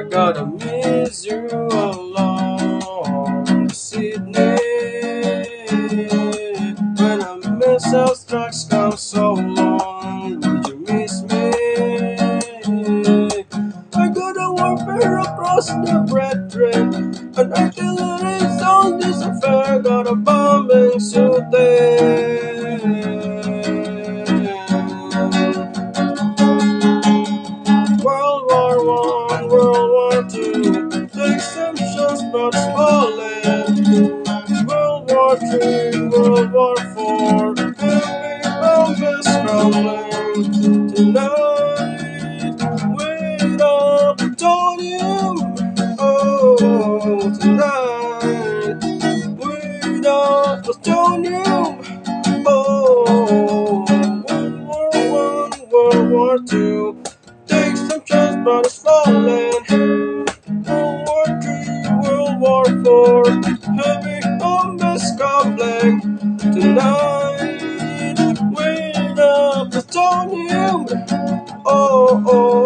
gotta miss you alone, Sydney. When I miss out, strikes come so long, would you miss me? I gotta warfare across the brethren, and artillery's on this affair, got a bombing there. World War One, World but falling. World War Three, World War Four, heavy bombs crumbling. Tonight, without plutonium, oh, tonight, without plutonium, oh, World War One, World War Two. Take some chance, but it's falling. War Four, heavy bombs crumbling. Tonight, with the plutonium, oh, oh.